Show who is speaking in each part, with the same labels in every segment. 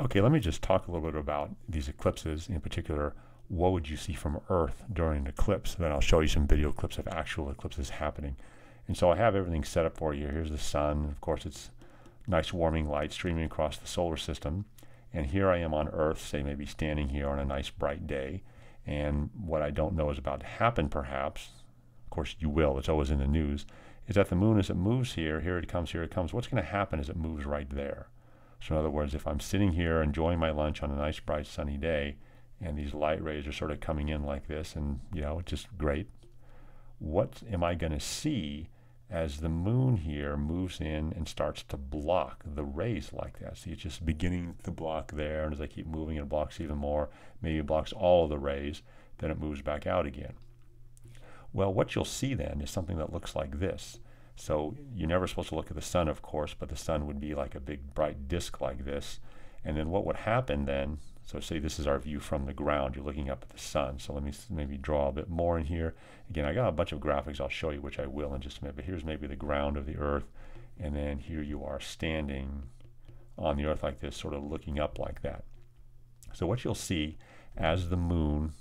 Speaker 1: Okay, let me just talk a little bit about these eclipses. In particular, what would you see from Earth during an eclipse? Then I'll show you some video clips of actual eclipses happening. And so I have everything set up for you. Here's the sun. Of course, it's nice warming light streaming across the solar system. And here I am on Earth, say maybe standing here on a nice bright day. And what I don't know is about to happen, perhaps, of course you will, it's always in the news, is that the moon, as it moves here, here it comes, here it comes, what's going to happen as it moves right there? So in other words, if I'm sitting here enjoying my lunch on a nice, bright, sunny day, and these light rays are sort of coming in like this, and you know, it's just great. What am I going to see as the moon here moves in and starts to block the rays like that? See, it's just beginning to block there, and as I keep moving, it blocks even more. Maybe it blocks all the rays, then it moves back out again. Well, what you'll see then is something that looks like this. So you're never supposed to look at the sun, of course, but the sun would be like a big bright disk like this. And then what would happen then, so say this is our view from the ground, you're looking up at the sun. So let me maybe draw a bit more in here. Again, I got a bunch of graphics I'll show you, which I will in just a minute, but here's maybe the ground of the earth. And then here you are standing on the earth like this, sort of looking up like that. So what you'll see as the moon,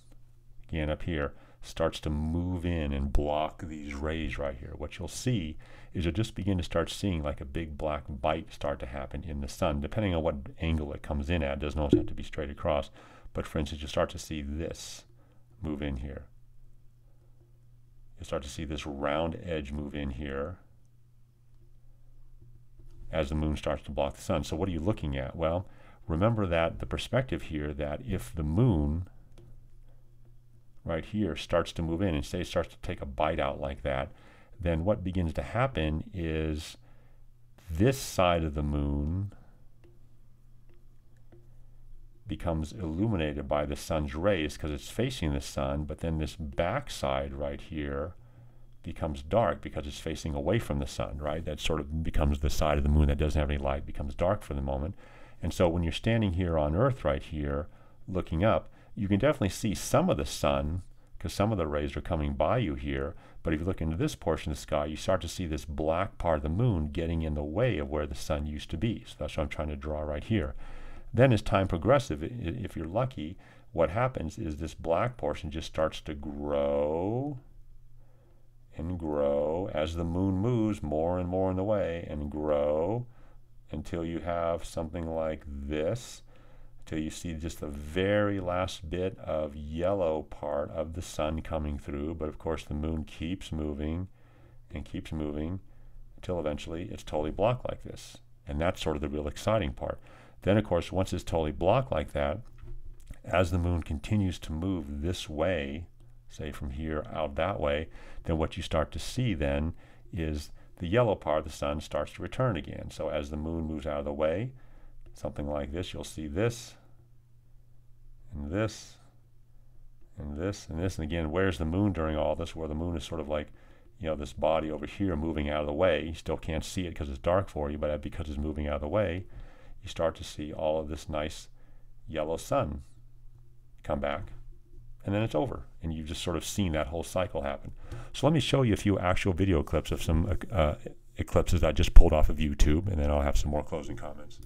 Speaker 1: again up here, starts to move in and block these rays right here. What you'll see is you'll just begin to start seeing like a big black bite start to happen in the sun, depending on what angle it comes in at. It doesn't always have to be straight across. But for instance, you start to see this move in here. You'll start to see this round edge move in here as the moon starts to block the sun. So what are you looking at? Well, remember that the perspective here that if the moon right here starts to move in and say starts to take a bite out like that, then what begins to happen is this side of the moon becomes illuminated by the sun's rays because it's facing the sun, but then this back side right here becomes dark because it's facing away from the sun, right? That sort of becomes the side of the moon that doesn't have any light, becomes dark for the moment. And so when you're standing here on Earth right here, looking up, you can definitely see some of the sun because some of the rays are coming by you here. But if you look into this portion of the sky, you start to see this black part of the moon getting in the way of where the sun used to be. So that's what I'm trying to draw right here. Then as time progresses, if you're lucky, what happens is this black portion just starts to grow and grow as the moon moves more and more in the way and grow until you have something like this till you see just the very last bit of yellow part of the sun coming through. But of course, the moon keeps moving and keeps moving until eventually it's totally blocked like this. And that's sort of the real exciting part. Then, of course, once it's totally blocked like that, as the moon continues to move this way, say from here out that way, then what you start to see then is the yellow part of the sun starts to return again. So as the moon moves out of the way, something like this. You'll see this, and this, and this, and this. And again, where's the moon during all this? Where the moon is sort of like, you know, this body over here moving out of the way. You still can't see it because it's dark for you, but because it's moving out of the way, you start to see all of this nice yellow sun come back. And then it's over. And you've just sort of seen that whole cycle happen. So let me show you a few actual video clips of some uh, eclipses I just pulled off of YouTube, and then I'll have some more closing comments.